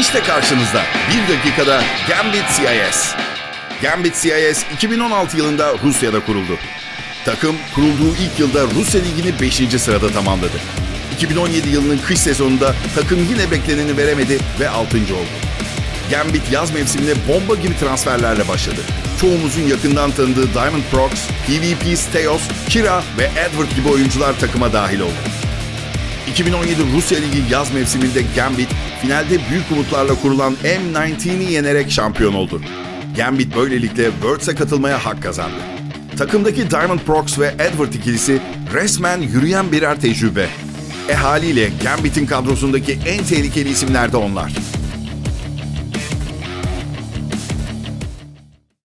İşte karşınızda bir dakikada Gambit CIS. Gambit CIS 2016 yılında Rusya'da kuruldu. Takım kurulduğu ilk yılda Rusya Ligi'ni 5. sırada tamamladı. 2017 yılının kış sezonunda takım yine bekleneni veremedi ve 6. oldu. Gambit yaz mevsimine bomba gibi transferlerle başladı. Çoğumuzun yakından tanıdığı Diamond Prox, PvP Steos, Kira ve Edward gibi oyuncular takıma dahil oldu. 2017 Rusya Ligi yaz mevsiminde Gambit, finalde büyük umutlarla kurulan M19'i yenerek şampiyon oldu. Gambit böylelikle Worlds'e katılmaya hak kazandı. Takımdaki Diamond Prox ve Edward ikilisi resmen yürüyen birer tecrübe. E haliyle Gambit'in kadrosundaki en tehlikeli isimler de onlar.